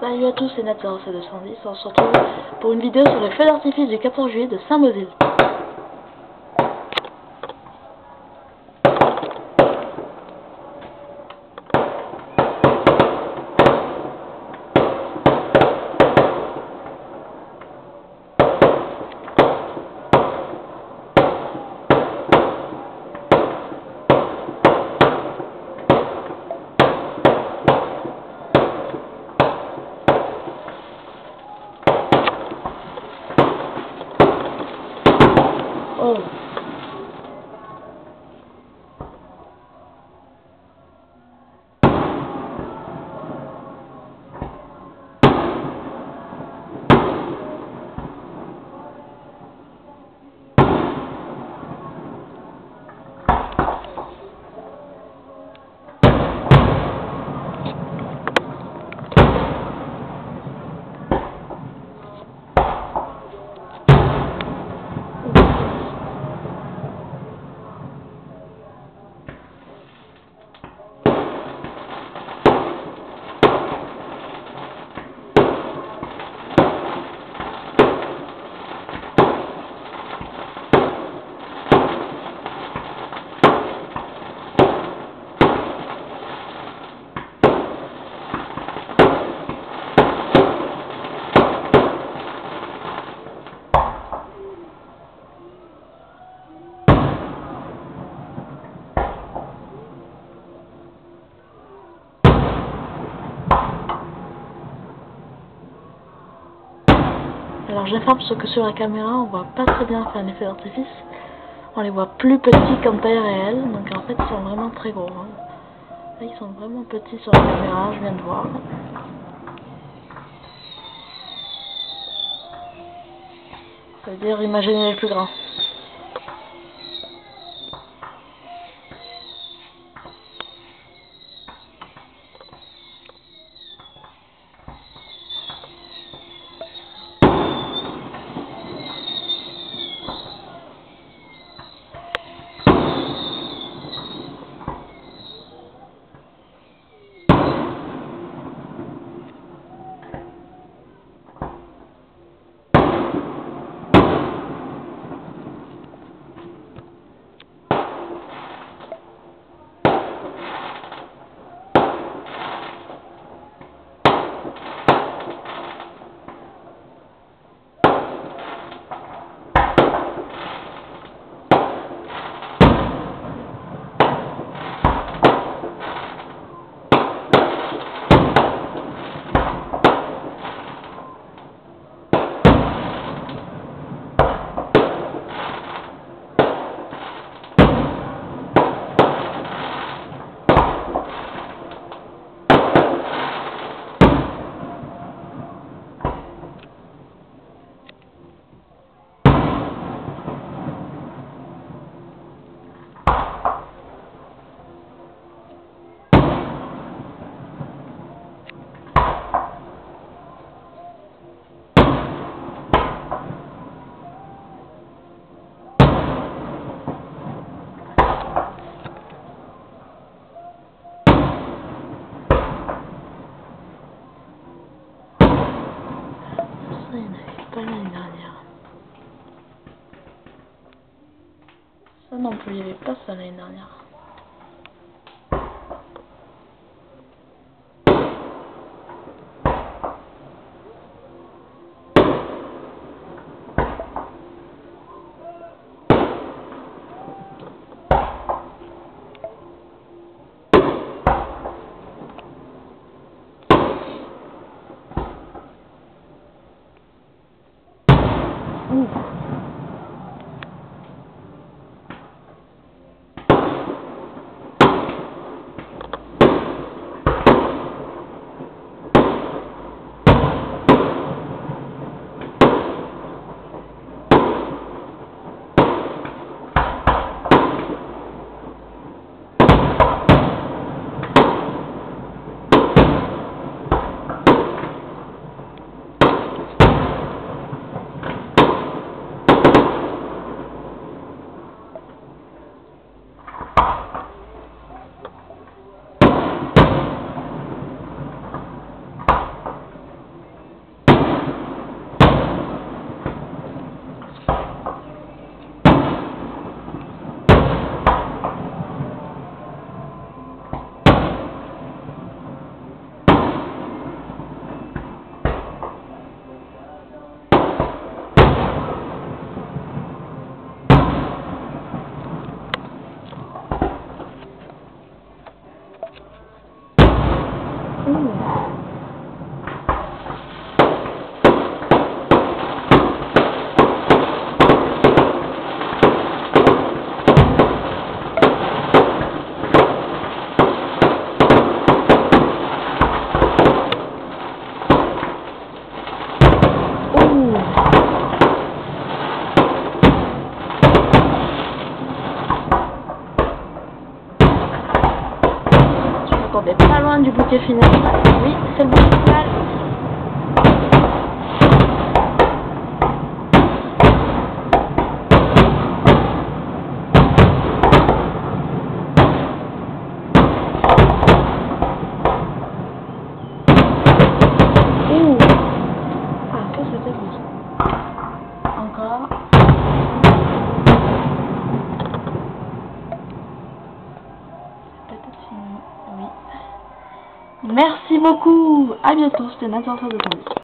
Salut à tous, c'est Nat0C210, on se retrouve pour une vidéo sur le feu d'artifice du 14 juillet de Saint-Mosile. Oh Alors j'informe que sur la caméra on voit pas très bien faire un effet d'artifice. On les voit plus petits qu'en taille réelle, donc en fait ils sont vraiment très gros. Hein. Là, ils sont vraiment petits sur la caméra, je viens de voir. Ça veut dire imaginer les plus grands. Ça non plus, il n'y avait pas l'année dernière. Ouh. Qui est fini. Oui, c'est le bon signal. Ouh Ah, que c'était. Encore. C'est peut-être fini. Oui. Merci beaucoup. À bientôt. C'était Nathan de.